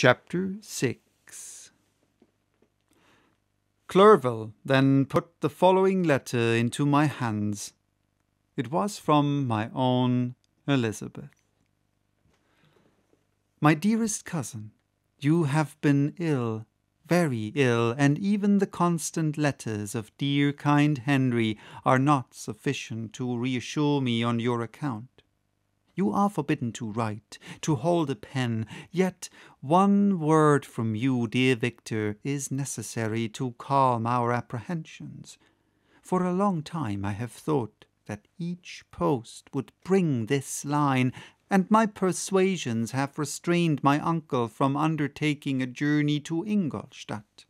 Chapter 6 Clerval then put the following letter into my hands. It was from my own Elizabeth. My dearest cousin, you have been ill, very ill, and even the constant letters of dear kind Henry are not sufficient to reassure me on your account. You are forbidden to write, to hold a pen, yet one word from you, dear Victor, is necessary to calm our apprehensions. For a long time I have thought that each post would bring this line, and my persuasions have restrained my uncle from undertaking a journey to Ingolstadt.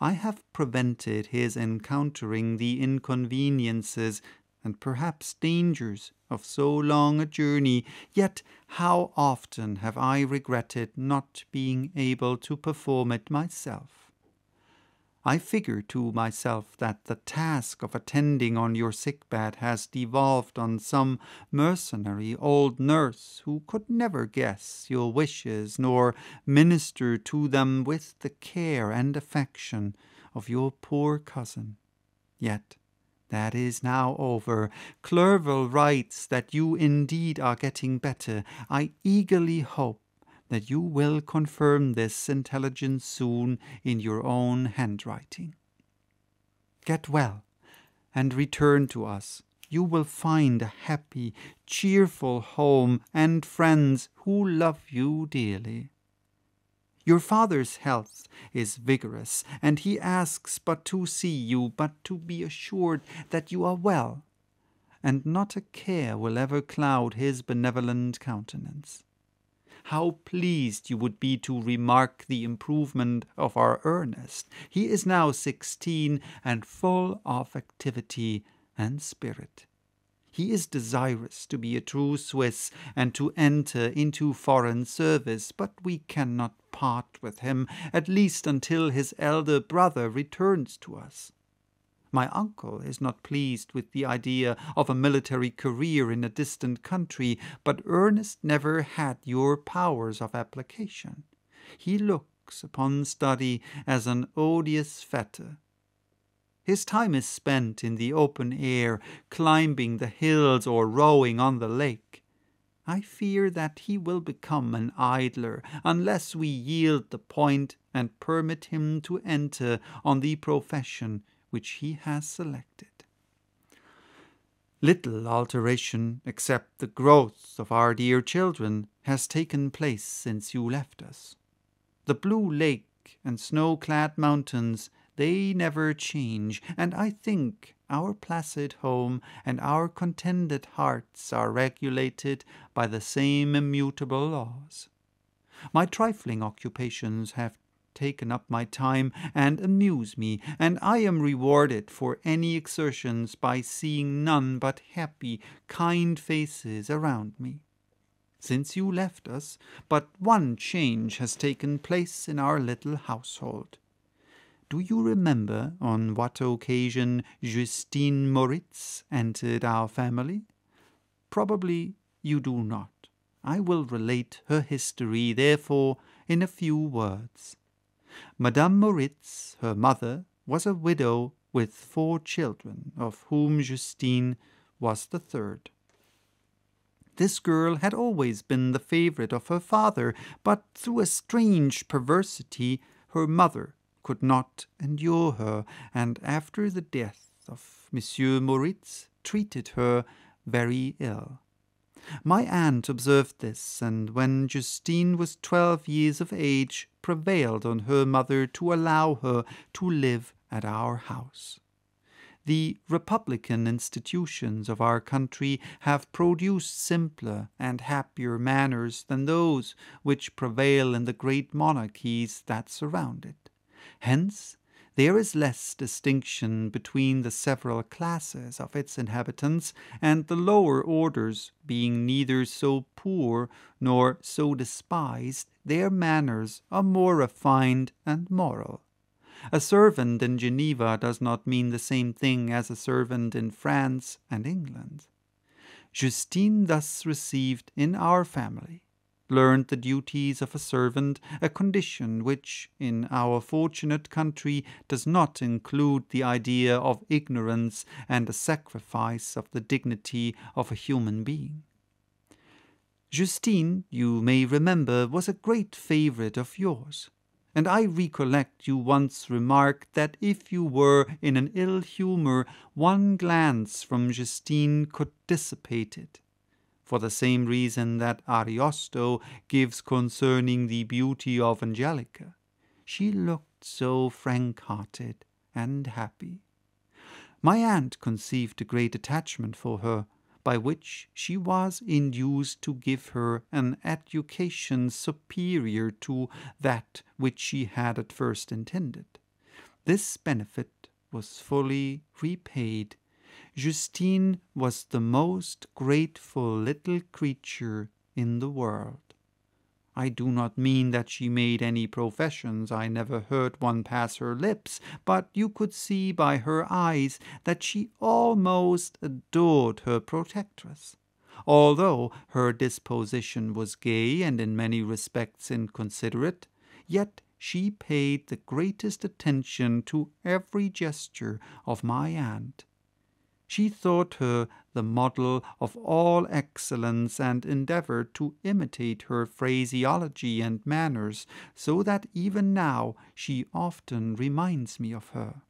I have prevented his encountering the inconveniences and perhaps dangers of so long a journey, yet how often have I regretted not being able to perform it myself. I figure to myself that the task of attending on your sick bed has devolved on some mercenary old nurse who could never guess your wishes nor minister to them with the care and affection of your poor cousin. Yet that is now over. Clerval writes that you indeed are getting better. I eagerly hope that you will confirm this intelligence soon in your own handwriting. Get well and return to us. You will find a happy, cheerful home and friends who love you dearly. Your father's health is vigorous, and he asks but to see you, but to be assured that you are well, and not a care will ever cloud his benevolent countenance. How pleased you would be to remark the improvement of our Ernest. He is now sixteen, and full of activity and spirit. He is desirous to be a true Swiss and to enter into foreign service, but we cannot part with him, at least until his elder brother returns to us. My uncle is not pleased with the idea of a military career in a distant country, but Ernest never had your powers of application. He looks upon study as an odious fetter, his time is spent in the open air, climbing the hills or rowing on the lake. I fear that he will become an idler unless we yield the point and permit him to enter on the profession which he has selected. Little alteration, except the growth of our dear children, has taken place since you left us. The blue lake and snow clad mountains they never change, and I think our placid home and our contented hearts are regulated by the same immutable laws. My trifling occupations have taken up my time and amuse me, and I am rewarded for any exertions by seeing none but happy, kind faces around me. Since you left us, but one change has taken place in our little household. Do you remember on what occasion Justine Moritz entered our family? Probably you do not. I will relate her history, therefore, in a few words. Madame Moritz, her mother, was a widow with four children, of whom Justine was the third. This girl had always been the favorite of her father, but through a strange perversity, her mother could not endure her, and after the death of Monsieur Moritz, treated her very ill. My aunt observed this, and when Justine was twelve years of age, prevailed on her mother to allow her to live at our house. The republican institutions of our country have produced simpler and happier manners than those which prevail in the great monarchies that surround it. Hence, there is less distinction between the several classes of its inhabitants, and the lower orders, being neither so poor nor so despised, their manners are more refined and moral. A servant in Geneva does not mean the same thing as a servant in France and England. Justine thus received in our family learned the duties of a servant, a condition which, in our fortunate country, does not include the idea of ignorance and a sacrifice of the dignity of a human being. Justine, you may remember, was a great favourite of yours and I recollect you once remarked that if you were in an ill humour, one glance from Justine could dissipate it. For the same reason that Ariosto gives concerning the beauty of Angelica, she looked so frank hearted and happy. My aunt conceived a great attachment for her, by which she was induced to give her an education superior to that which she had at first intended. This benefit was fully repaid. Justine was the most grateful little creature in the world. I do not mean that she made any professions, I never heard one pass her lips, but you could see by her eyes that she almost adored her protectress. Although her disposition was gay and in many respects inconsiderate, yet she paid the greatest attention to every gesture of my aunt. She thought her the model of all excellence and endeavored to imitate her phraseology and manners, so that even now she often reminds me of her.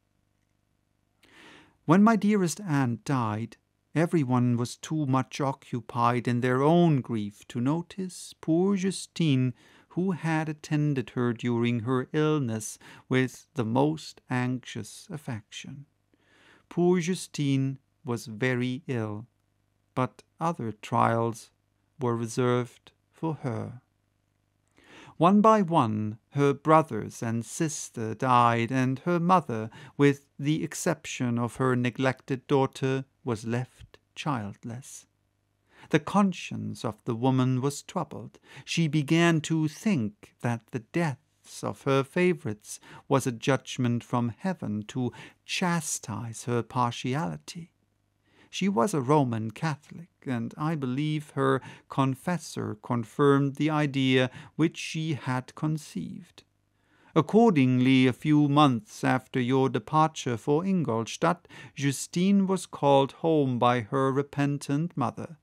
When my dearest aunt died, every one was too much occupied in their own grief to notice poor Justine, who had attended her during her illness with the most anxious affection. Poor Justine was very ill, but other trials were reserved for her. One by one her brothers and sister died, and her mother, with the exception of her neglected daughter, was left childless. The conscience of the woman was troubled. She began to think that the deaths of her favourites was a judgment from heaven to chastise her partiality. She was a Roman Catholic, and I believe her confessor confirmed the idea which she had conceived. Accordingly, a few months after your departure for Ingolstadt, Justine was called home by her repentant mother.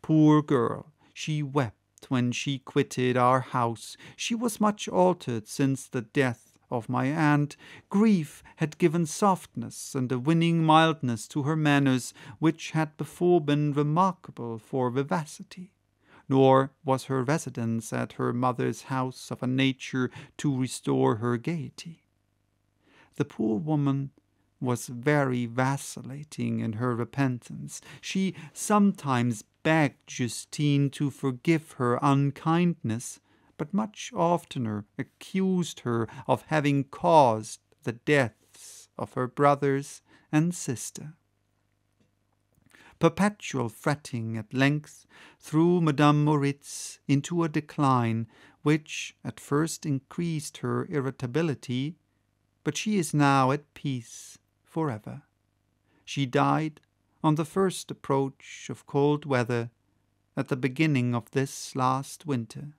Poor girl, she wept when she quitted our house. She was much altered since the death of my aunt, grief had given softness and a winning mildness to her manners which had before been remarkable for vivacity. Nor was her residence at her mother's house of a nature to restore her gaiety. The poor woman was very vacillating in her repentance. She sometimes begged Justine to forgive her unkindness, but much oftener accused her of having caused the deaths of her brothers and sister. Perpetual fretting at length threw Madame Moritz into a decline which at first increased her irritability, but she is now at peace for ever. She died on the first approach of cold weather at the beginning of this last winter.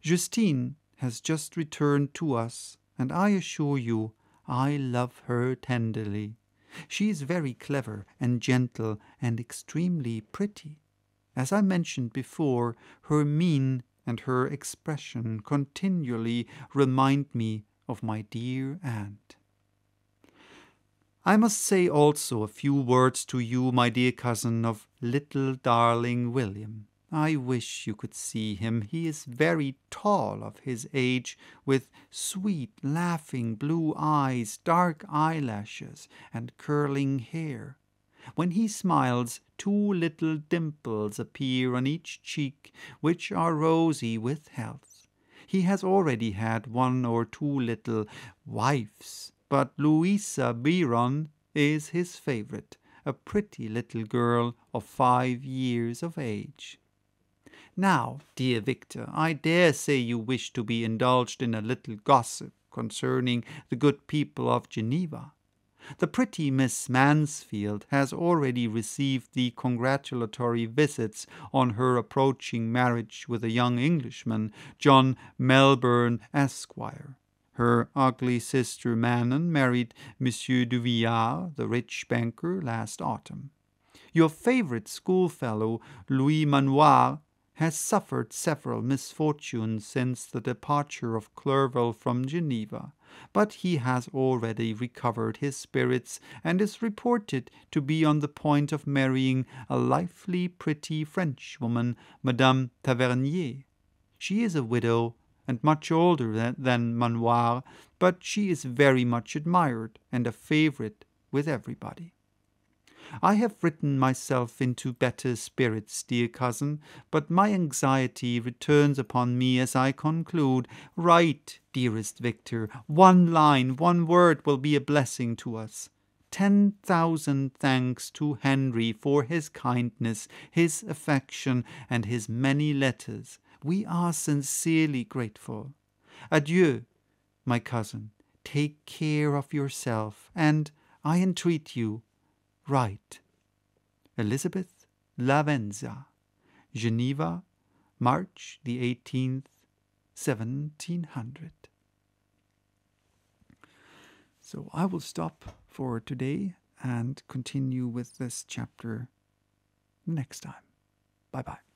Justine has just returned to us, and I assure you I love her tenderly. She is very clever and gentle and extremely pretty. As I mentioned before, her mien and her expression continually remind me of my dear aunt. I must say also a few words to you, my dear cousin, of little darling William. I wish you could see him. He is very tall of his age, with sweet, laughing blue eyes, dark eyelashes, and curling hair. When he smiles, two little dimples appear on each cheek, which are rosy with health. He has already had one or two little wives, but Louisa Biron is his favourite, a pretty little girl of five years of age. Now, dear Victor, I dare say you wish to be indulged in a little gossip concerning the good people of Geneva. The pretty Miss Mansfield has already received the congratulatory visits on her approaching marriage with a young Englishman, John Melbourne, Esquire. Her ugly sister Manon married Monsieur Duvillard, the rich banker, last autumn. Your favorite schoolfellow, Louis Manoir, has suffered several misfortunes since the departure of Clerval from Geneva, but he has already recovered his spirits and is reported to be on the point of marrying a lively, pretty Frenchwoman, Madame Tavernier. She is a widow and much older than, than Manoir, but she is very much admired and a favorite with everybody. I have written myself into better spirits, dear cousin, but my anxiety returns upon me as I conclude. Write, dearest Victor, one line, one word will be a blessing to us. Ten thousand thanks to Henry for his kindness, his affection, and his many letters. We are sincerely grateful. Adieu, my cousin. Take care of yourself, and I entreat you, write. Elizabeth Lavenza, Geneva, March the 18th, 1700. So I will stop for today and continue with this chapter next time. Bye bye.